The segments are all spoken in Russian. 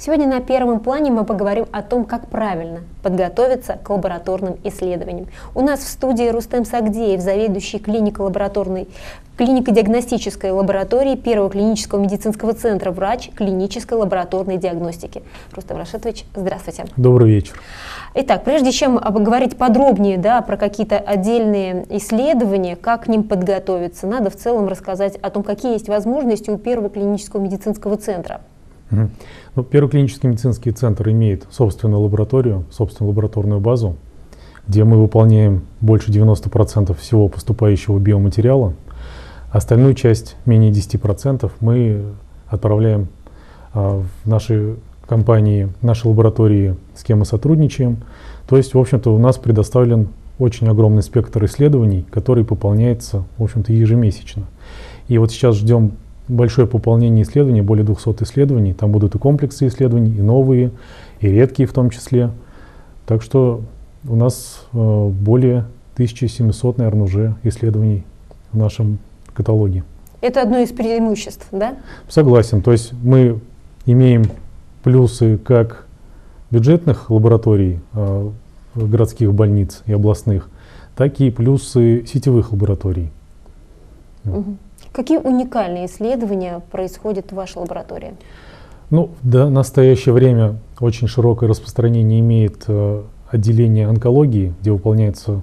Сегодня на первом плане мы поговорим о том, как правильно подготовиться к лабораторным исследованиям. У нас в студии Рустем Сагдеев, заведующий клинико-лабораторной клинико-диагностической лаборатории Первого клинического медицинского центра, врач клинической лабораторной диагностики. Рустам Рашитович, здравствуйте. Добрый вечер. Итак, прежде чем поговорить подробнее да, про какие-то отдельные исследования, как к ним подготовиться, надо в целом рассказать о том, какие есть возможности у Первого клинического медицинского центра. Ну, Первый клинический медицинский центр имеет собственную лабораторию, собственную лабораторную базу, где мы выполняем больше 90% всего поступающего биоматериала. Остальную часть, менее 10%, мы отправляем а, в наши компании, наши лаборатории, с кем мы сотрудничаем. То есть, в общем-то, у нас предоставлен очень огромный спектр исследований, который пополняется, в общем-то, ежемесячно. И вот сейчас ждем большое пополнение исследований, более 200 исследований. Там будут и комплексы исследований, и новые, и редкие в том числе. Так что у нас э, более 1700, наверное, уже исследований в нашем каталоге. Это одно из преимуществ, да? Согласен. То есть мы имеем плюсы как бюджетных лабораторий, э, городских больниц и областных, так и плюсы сетевых лабораторий. Угу. Какие уникальные исследования происходят в вашей лаборатории? Ну, в настоящее время очень широкое распространение имеет э, отделение онкологии, где выполняются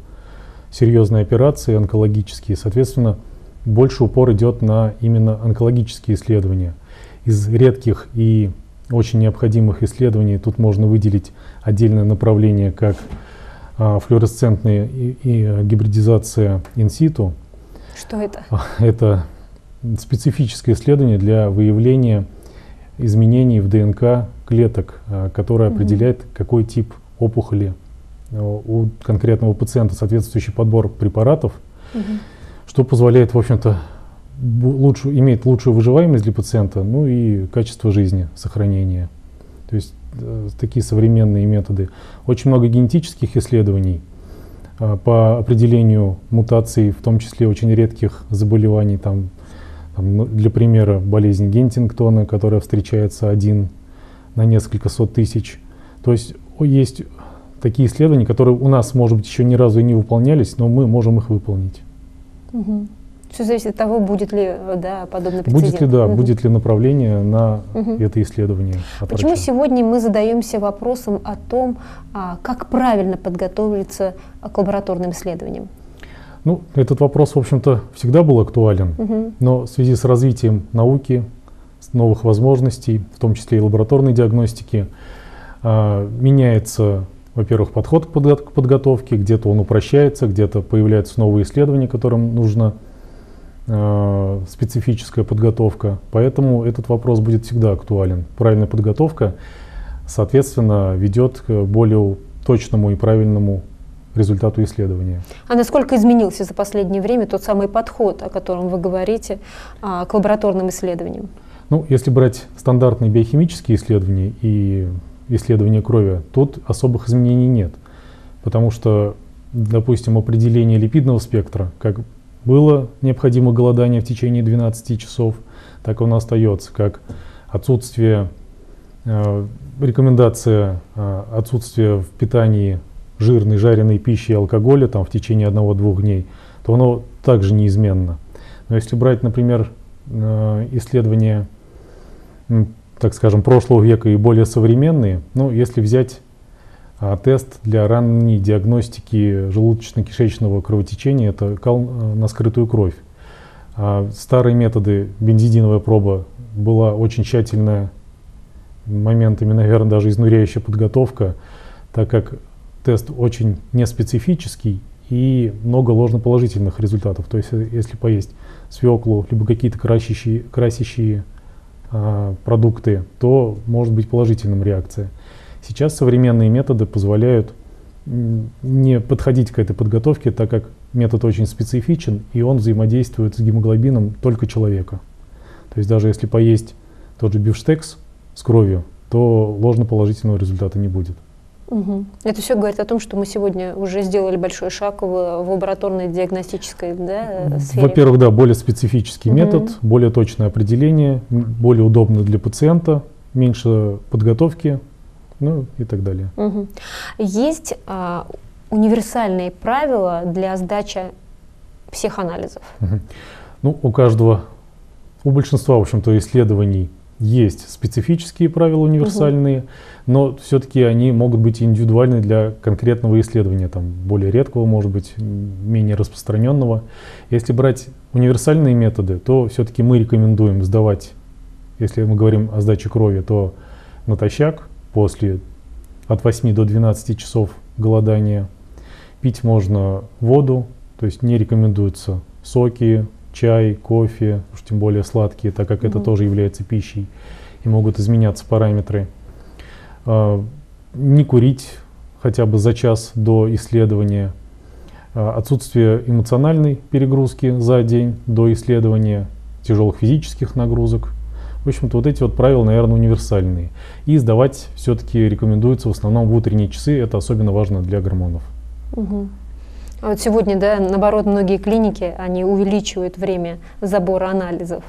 серьезные операции онкологические. Соответственно, больше упор идет на именно онкологические исследования. Из редких и очень необходимых исследований тут можно выделить отдельное направление, как а, флуоресцентная и, и гибридизация инситу. Что это? Это специфическое исследование для выявления изменений в ДНК клеток, а, которое угу. определяет, какой тип опухоли а, у конкретного пациента, соответствующий подбор препаратов, угу. что позволяет, в общем-то, лучше, иметь лучшую выживаемость для пациента, ну и качество жизни, сохранения. То есть э, такие современные методы. Очень много генетических исследований э, по определению мутаций, в том числе очень редких заболеваний, там там, ну, для примера, болезнь Гентингтона, которая встречается один на несколько сот тысяч. То есть есть такие исследования, которые у нас, может быть, еще ни разу и не выполнялись, но мы можем их выполнить. Угу. Все зависит от того, будет ли да, подобный прецедент. Будет ли, да, угу. будет ли направление на угу. это исследование. Почему врача. сегодня мы задаемся вопросом о том, а, как правильно подготовиться к лабораторным исследованиям? Ну, этот вопрос, в общем-то, всегда был актуален, угу. но в связи с развитием науки, новых возможностей, в том числе и лабораторной диагностики, э, меняется, во-первых, подход к, подго к подготовке, где-то он упрощается, где-то появляются новые исследования, которым нужна э, специфическая подготовка. Поэтому этот вопрос будет всегда актуален. Правильная подготовка, соответственно, ведет к более точному и правильному результату исследования. А насколько изменился за последнее время тот самый подход, о котором вы говорите, а, к лабораторным исследованиям? Ну, если брать стандартные биохимические исследования и исследования крови, тут особых изменений нет. Потому что, допустим, определение липидного спектра, как было необходимо голодание в течение 12 часов, так он остается, как отсутствие, э, рекомендация э, отсутствия в питании жирной, жареной пищи и алкоголя там, в течение одного-двух дней, то оно также неизменно. Но если брать, например, э, исследования, так скажем, прошлого века и более современные, ну, если взять тест для ранней диагностики желудочно-кишечного кровотечения, это кал э, на скрытую кровь. А старые методы, бензидиновая проба, была очень тщательная, моментами, наверное, даже изнуряющая подготовка, так как тест очень неспецифический и много ложноположительных результатов. То есть э, если поесть свеклу, либо какие-то красящие, красящие а, продукты, то может быть положительным реакция. Сейчас современные методы позволяют не подходить к этой подготовке, так как метод очень специфичен, и он взаимодействует с гемоглобином только человека. То есть даже если поесть тот же бифштекс с кровью, то ложноположительного результата не будет. Угу. Это все говорит о том, что мы сегодня уже сделали большой шаг в, в лабораторной диагностической да, сфере. Во-первых, да, более специфический угу. метод, более точное определение, более удобно для пациента меньше подготовки, ну и так далее. Угу. Есть а, универсальные правила для сдачи психоанализов? Угу. Ну, у каждого, у большинства, в общем-то, исследований есть специфические правила универсальные, угу. но все-таки они могут быть индивидуальны для конкретного исследования, там, более редкого, может быть, менее распространенного. Если брать универсальные методы, то все-таки мы рекомендуем сдавать, если мы говорим о сдаче крови, то натощак после от 8 до 12 часов голодания. Пить можно воду, то есть не рекомендуются соки, чай, кофе, уж тем более сладкие, так как mm-hmm. это тоже является пищей и могут изменяться параметры. А, не курить хотя бы за час до исследования. А, отсутствие эмоциональной перегрузки за день до исследования, тяжелых физических нагрузок. В общем-то, вот эти вот правила, наверное, универсальные. И сдавать все-таки рекомендуется в основном в утренние часы. Это особенно важно для гормонов. Угу. А вот сегодня, да, наоборот, многие клиники, они увеличивают время забора анализов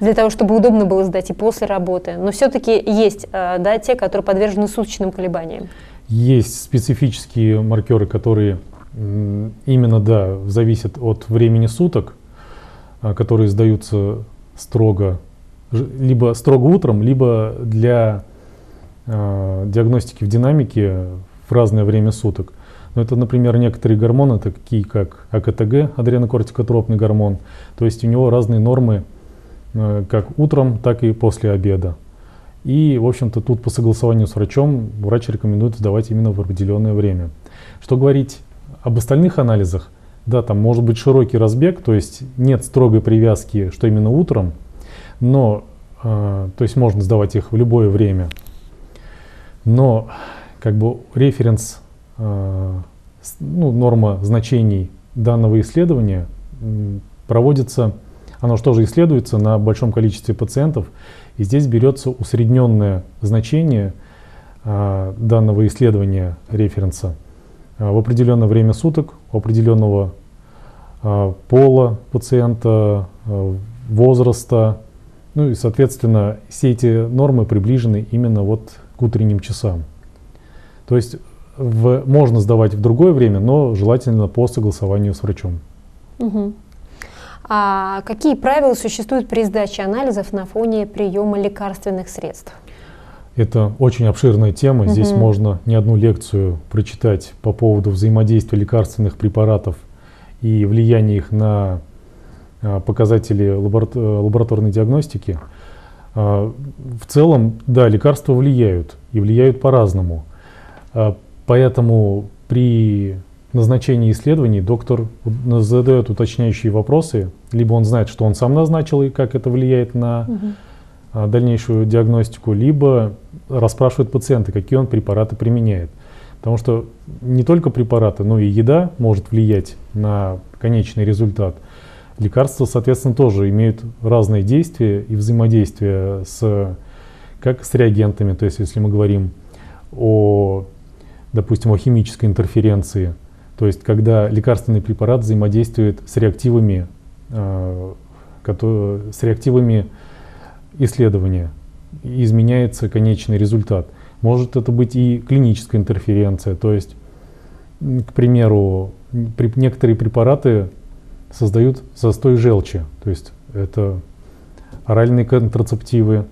для того, чтобы удобно было сдать и после работы. Но все-таки есть а, да, те, которые подвержены суточным колебаниям. Есть специфические маркеры, которые именно, да, зависят от времени суток, а, которые сдаются строго, либо строго утром, либо для диагностики в динамике в разное время суток. Но это, например, некоторые гормоны, такие как АКТГ, адренокортикотропный гормон. То есть у него разные нормы э, как утром, так и после обеда. И, в общем-то, тут по согласованию с врачом врач рекомендует сдавать именно в определенное время. Что говорить об остальных анализах? Да, там может быть широкий разбег, то есть нет строгой привязки, что именно утром, но, э, то есть можно сдавать их в любое время. Но, как бы, референс Э, ну, норма значений данного исследования проводится, оно что же исследуется на большом количестве пациентов, и здесь берется усредненное значение э, данного исследования референса э, в определенное время суток, у определенного пола пациента, возраста, ну и, соответственно, все эти нормы приближены именно вот к утренним часам. То есть в, можно сдавать в другое время, но желательно по согласованию с врачом. Угу. А какие правила существуют при сдаче анализов на фоне приема лекарственных средств? Это очень обширная тема. Угу. Здесь можно не одну лекцию прочитать по поводу взаимодействия лекарственных препаратов и влияния их на показатели лабораторной диагностики. А, в целом, да, лекарства влияют и влияют по-разному. Поэтому при назначении исследований доктор задает уточняющие вопросы, либо он знает, что он сам назначил и как это влияет на угу. дальнейшую диагностику, либо расспрашивает пациента, какие он препараты применяет. Потому что не только препараты, но и еда может влиять на конечный результат. Лекарства, соответственно, тоже имеют разные действия и взаимодействие с, как с реагентами. То есть, если мы говорим о допустим, о химической интерференции, то есть когда лекарственный препарат взаимодействует с реактивами, э, с реактивами исследования, изменяется конечный результат. Может это быть и клиническая интерференция, то есть, к примеру, некоторые препараты создают застой желчи, то есть это оральные контрацептивы,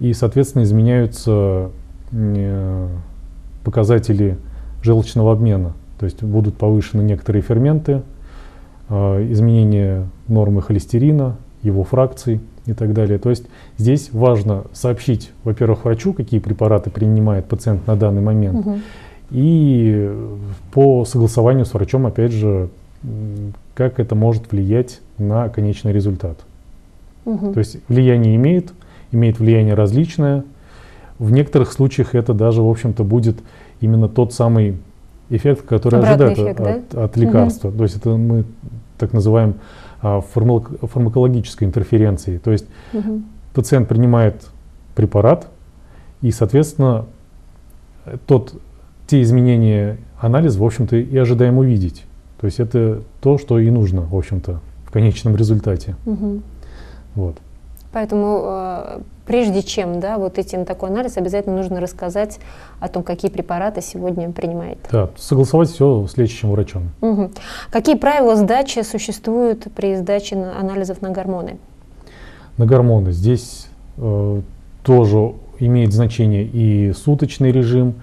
и, соответственно, изменяются э, показатели желчного обмена. То есть будут повышены некоторые ферменты, а, изменение нормы холестерина, его фракций и так далее. То есть здесь важно сообщить, во-первых, врачу, какие препараты принимает пациент на данный момент, угу. и по согласованию с врачом, опять же, как это может влиять на конечный результат. Угу. То есть влияние имеет, имеет влияние различное, в некоторых случаях это даже, в общем-то, будет именно тот самый эффект, который Обратный ожидают эффект, от, да? от лекарства. Угу. То есть это мы так называем а, фармакологической интерференцией. То есть угу. пациент принимает препарат, и, соответственно, тот, те изменения анализа, в общем-то, и ожидаем увидеть. То есть это то, что и нужно, в общем-то, в конечном результате. Угу. Вот. Поэтому э, прежде чем да, вот идти на такой анализ, обязательно нужно рассказать о том, какие препараты сегодня принимаете. Да, согласовать все с лечащим врачом. Угу. Какие правила сдачи существуют при сдаче анализов на гормоны? На гормоны здесь э, тоже имеет значение и суточный режим,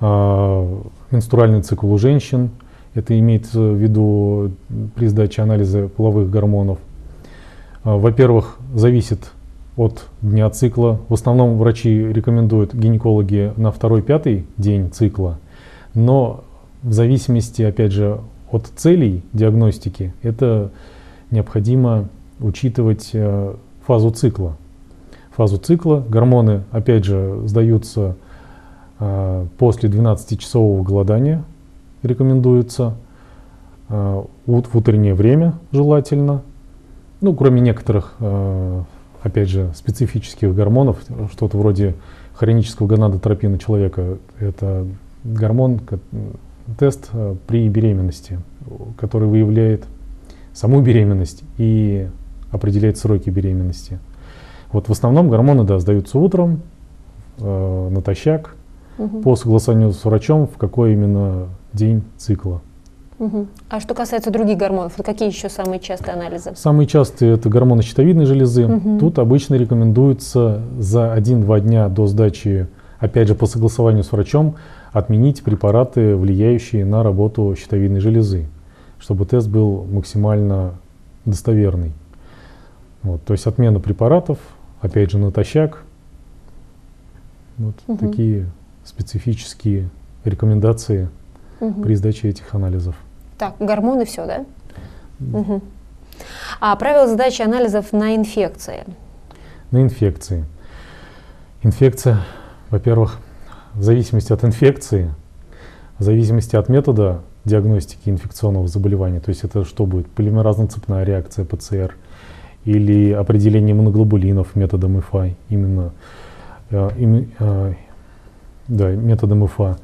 э, менструальный цикл у женщин. Это имеется в виду при сдаче анализа половых гормонов. Э, во-первых, зависит от дня цикла. В основном врачи рекомендуют гинекологи на второй-пятый день цикла, но в зависимости, опять же, от целей диагностики, это необходимо учитывать э, фазу цикла. Фазу цикла гормоны, опять же, сдаются э, после 12-часового голодания, рекомендуется, э, в утреннее время желательно, ну, кроме некоторых опять же, специфических гормонов, что-то вроде хронического гонадотропина человека. Это гормон, тест э, при беременности, который выявляет саму беременность и определяет сроки беременности. Вот в основном гормоны да, сдаются утром, э, натощак, угу. по согласованию с врачом, в какой именно день цикла. Угу. А что касается других гормонов, какие еще самые частые анализы? Самые частые это гормоны щитовидной железы. Угу. Тут обычно рекомендуется за 1-2 дня до сдачи, опять же по согласованию с врачом, отменить препараты, влияющие на работу щитовидной железы, чтобы тест был максимально достоверный. Вот, то есть отмена препаратов, опять же натощак. Вот угу. такие специфические рекомендации угу. при сдаче этих анализов. Так, гормоны все, да? Угу. А правила задачи анализов на инфекции? На инфекции. Инфекция, во-первых, в зависимости от инфекции, в зависимости от метода диагностики инфекционного заболевания, то есть это что будет, полимеразно-цепная реакция ПЦР или определение иммуноглобулинов методом ИФА, именно э, э, да, методом ИФА,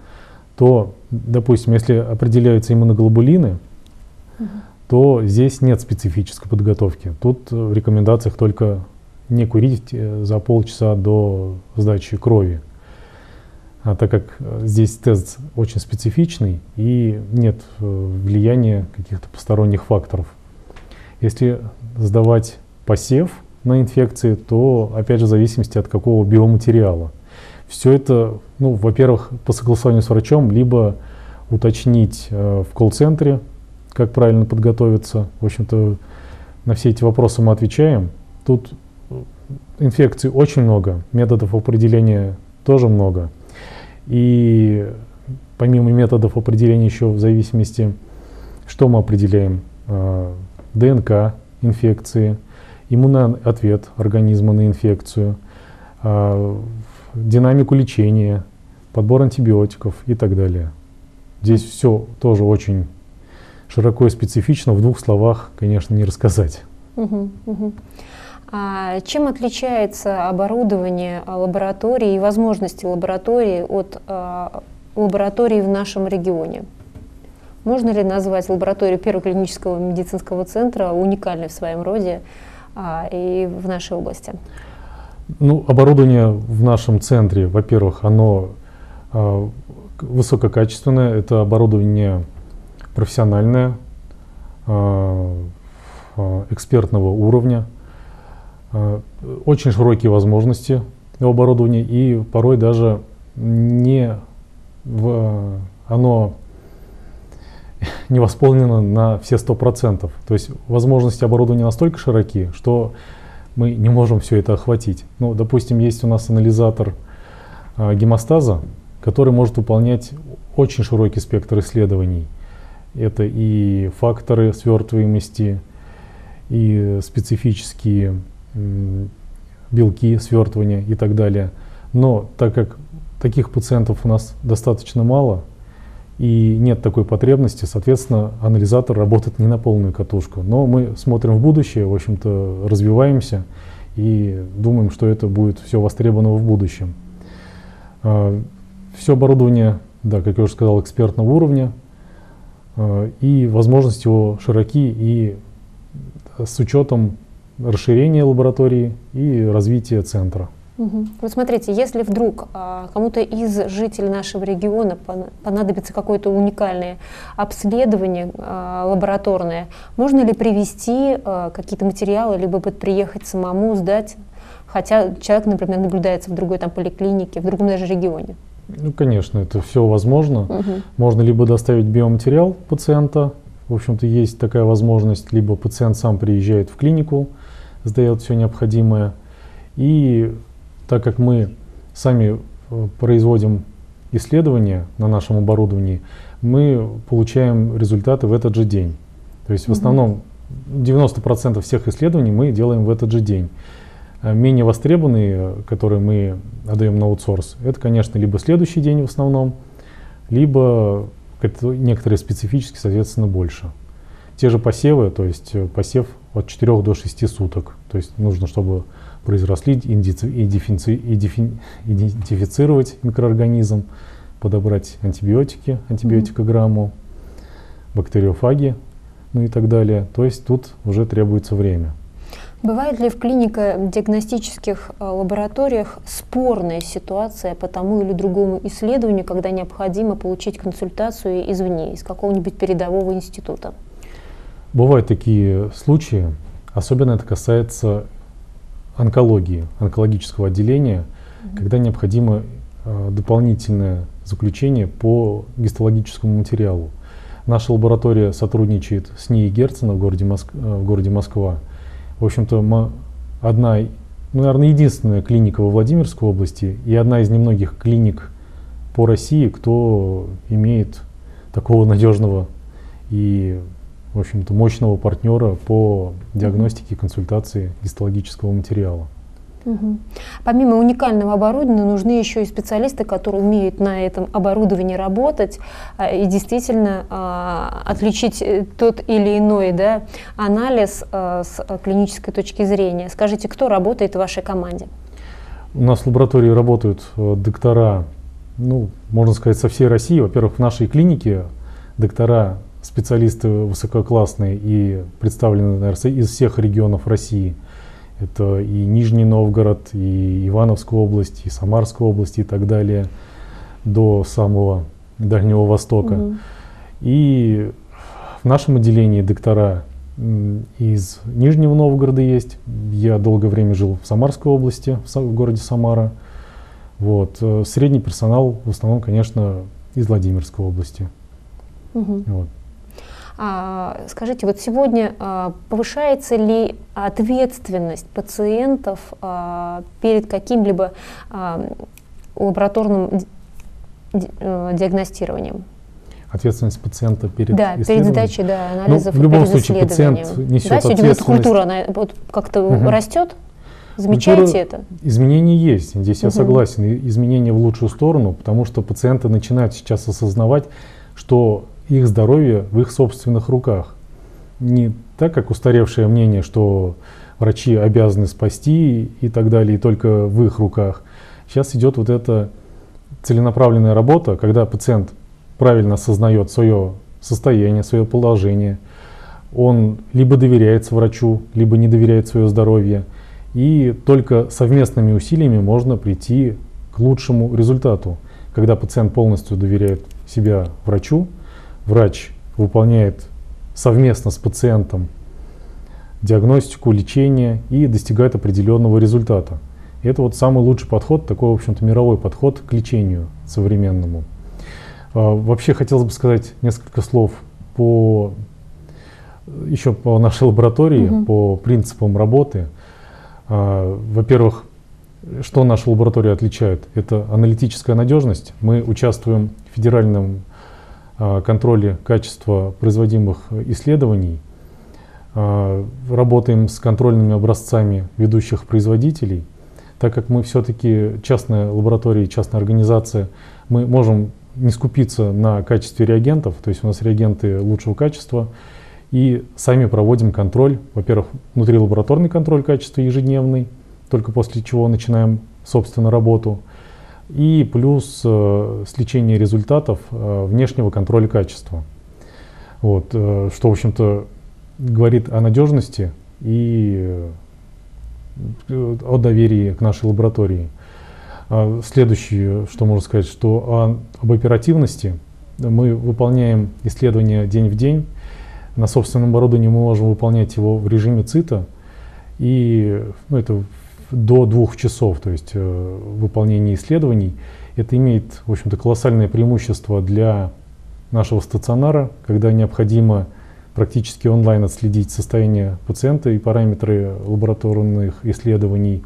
то, допустим, если определяются иммуноглобулины, угу. то здесь нет специфической подготовки. Тут в рекомендациях только не курить э, за полчаса до сдачи крови. А так как э, здесь тест очень специфичный и нет э, влияния каких-то посторонних факторов. Если сдавать посев на инфекции, то опять же в зависимости от какого биоматериала. Все это, ну, во-первых, по согласованию с врачом, либо уточнить э, в колл-центре, как правильно подготовиться. В общем-то, на все эти вопросы мы отвечаем. Тут э, инфекций очень много, методов определения тоже много. И помимо методов определения еще в зависимости, что мы определяем, э, ДНК инфекции, иммунный ответ организма на инфекцию, динамику лечения, подбор антибиотиков и так далее. Здесь все тоже очень широко и специфично, в двух словах, конечно, не рассказать. Угу, угу. А чем отличается оборудование лаборатории и возможности лаборатории от а, лаборатории в нашем регионе? Можно ли назвать лабораторию Первого клинического медицинского центра уникальной в своем роде а, и в нашей области? Ну, оборудование в нашем центре, во-первых, оно э, высококачественное, это оборудование профессиональное, э, экспертного уровня, очень широкие возможности оборудования и порой даже не в, оно не восполнено на все сто процентов. То есть возможности оборудования настолько широки, что мы не можем все это охватить. Ну, допустим, есть у нас анализатор а, гемостаза, который может выполнять очень широкий спектр исследований. Это и факторы свертываемости, и специфические белки свертывания и так далее. Но так как таких пациентов у нас достаточно мало, и нет такой потребности, соответственно, анализатор работает не на полную катушку. Но мы смотрим в будущее, в общем-то, развиваемся и думаем, что это будет все востребовано в будущем. А, все оборудование, да, как я уже сказал, экспертного уровня, а, и возможности его широки и с учетом расширение лаборатории и развитие центра. Угу. Вот смотрите, если вдруг а, кому-то из жителей нашего региона понадобится какое-то уникальное обследование а, лабораторное, можно ли привести а, какие-то материалы, либо приехать самому, сдать, хотя человек, например, наблюдается в другой там поликлинике, в другом даже регионе? Ну, конечно, это все возможно. Угу. Можно либо доставить биоматериал пациента, в общем-то, есть такая возможность, либо пациент сам приезжает в клинику, сдает все необходимое, и так как мы сами э, производим исследования на нашем оборудовании, мы получаем результаты в этот же день. То есть в основном 90% всех исследований мы делаем в этот же день. А менее востребованные, которые мы отдаем на аутсорс, это, конечно, либо следующий день в основном, либо некоторые специфические, соответственно, больше. Те же посевы, то есть э, посев от 4 до 6 суток. То есть нужно, чтобы произросли, идентифицировать микроорганизм, подобрать антибиотики, антибиотикограмму, бактериофаги, ну и так далее. То есть тут уже требуется время. Бывает ли в клинико-диагностических э, лабораториях спорная ситуация по тому или другому исследованию, когда необходимо получить консультацию извне, из какого-нибудь передового института? Бывают такие случаи. Особенно это касается онкологии, онкологического отделения, mm-hmm. когда необходимо э, дополнительное заключение по гистологическому материалу. Наша лаборатория сотрудничает с НИИ Герцена в городе, Моск... Э, в городе Москва. В общем-то, мы одна, ну, наверное, единственная клиника во Владимирской области и одна из немногих клиник по России, кто имеет такого надежного и в общем-то, мощного партнера по диагностике и консультации гистологического материала. Угу. Помимо уникального оборудования нужны еще и специалисты, которые умеют на этом оборудовании работать а, и действительно а, отличить э, тот или иной да, анализ а, с клинической точки зрения. Скажите, кто работает в вашей команде? У нас в лаборатории работают э, доктора, ну, можно сказать, со всей России. Во-первых, в нашей клинике доктора специалисты высококлассные и представлены, наверное, из всех регионов России. Это и Нижний Новгород, и Ивановская область, и Самарская область, и так далее, до самого Дальнего Востока. Угу. И в нашем отделении доктора из Нижнего Новгорода есть. Я долгое время жил в Самарской области, в городе Самара. Вот. Э, средний персонал в основном, конечно, из Владимирской области. Угу. Вот. А, скажите, вот сегодня а, повышается ли ответственность пациентов а, перед каким-либо лабораторным э, диагностированием? Ответственность пациента перед Да, перед сдачей да, ну, анализов, ну, в любом случае пациент несет да, сегодня вот культура она вот как-то угу. растет? Замечаете Культура, это? Изменения есть. Здесь угу. я согласен. Изменения в лучшую сторону, потому что пациенты начинают сейчас осознавать, что их здоровье в их собственных руках. Не так, как устаревшее мнение, что врачи обязаны спасти и так далее, и только в их руках. Сейчас идет вот эта целенаправленная работа, когда пациент правильно осознает свое состояние, свое положение, он либо доверяется врачу, либо не доверяет свое здоровье. И только совместными усилиями можно прийти к лучшему результату, когда пациент полностью доверяет себя врачу, врач выполняет совместно с пациентом диагностику, лечение и достигает определенного результата. И это вот самый лучший подход, такой, в общем-то, мировой подход к лечению современному. А, вообще хотелось бы сказать несколько слов по еще по нашей лаборатории, угу. по принципам работы. А, во-первых, что наша лаборатория отличает? Это аналитическая надежность. Мы участвуем в федеральном контроле качества производимых исследований, а, работаем с контрольными образцами ведущих производителей. Так как мы все-таки частная лаборатория, частная организация, мы можем не скупиться на качестве реагентов, то есть у нас реагенты лучшего качества, и сами проводим контроль, во-первых, внутрилабораторный контроль качества ежедневный, только после чего начинаем, собственно, работу – и плюс э, сличение результатов э, внешнего контроля качества. Вот, э, что, в общем-то, говорит о надежности и о доверии к нашей лаборатории. А следующее, что можно сказать, что о, об оперативности мы выполняем исследования день в день. На собственном оборудовании мы можем выполнять его в режиме ЦИТа. И ну, это до двух часов, то есть э, выполнение исследований. Это имеет, в общем-то, колоссальное преимущество для нашего стационара, когда необходимо практически онлайн отследить состояние пациента и параметры лабораторных исследований.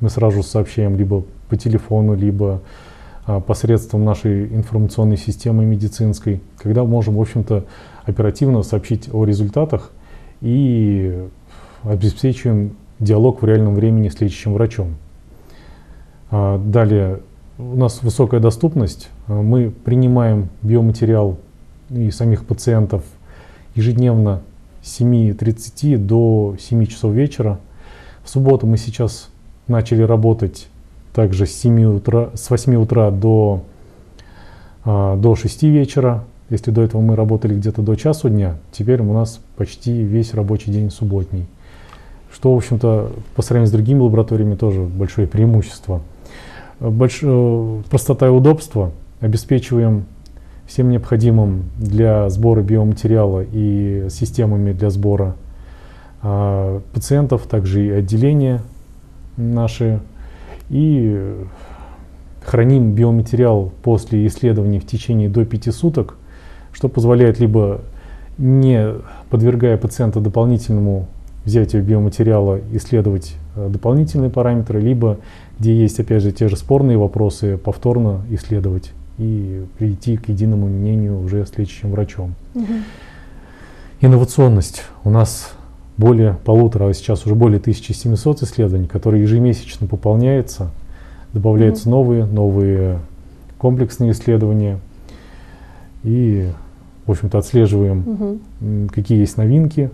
Мы сразу сообщаем либо по телефону, либо а, посредством нашей информационной системы медицинской, когда можем, в общем-то, оперативно сообщить о результатах и обеспечиваем диалог в реальном времени с лечащим врачом. А, далее, у нас высокая доступность. А, мы принимаем биоматериал и самих пациентов ежедневно с 7.30 до 7 часов вечера. В субботу мы сейчас начали работать также с, 7 утра, с 8 утра до, а, до 6 вечера. Если до этого мы работали где-то до часу дня, теперь у нас почти весь рабочий день субботний. Что, в общем-то, по сравнению с другими лабораториями тоже большое преимущество. Больш... Э, простота и удобство обеспечиваем всем необходимым для сбора биоматериала и системами для сбора а, пациентов, также и отделения наши. И храним биоматериал после исследований в течение до 5 суток, что позволяет либо не подвергая пациента дополнительному взятию биоматериала, исследовать э, дополнительные параметры, либо где есть опять же те же спорные вопросы, повторно исследовать и прийти к единому мнению уже с лечащим врачом. Угу. Инновационность. У нас более полутора, а сейчас уже более 1700 исследований, которые ежемесячно пополняются, добавляются угу. новые, новые комплексные исследования. И, в общем-то, отслеживаем, угу. какие есть новинки,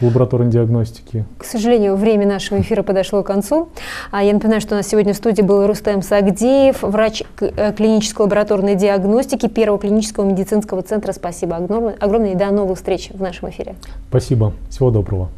лабораторной диагностики. К сожалению, время нашего эфира подошло к концу. А я напоминаю, что у нас сегодня в студии был Рустем Сагдеев, врач э, клинической лабораторной диагностики Первого клинического медицинского центра. Спасибо огромное и до новых встреч в нашем эфире. Спасибо. Всего доброго.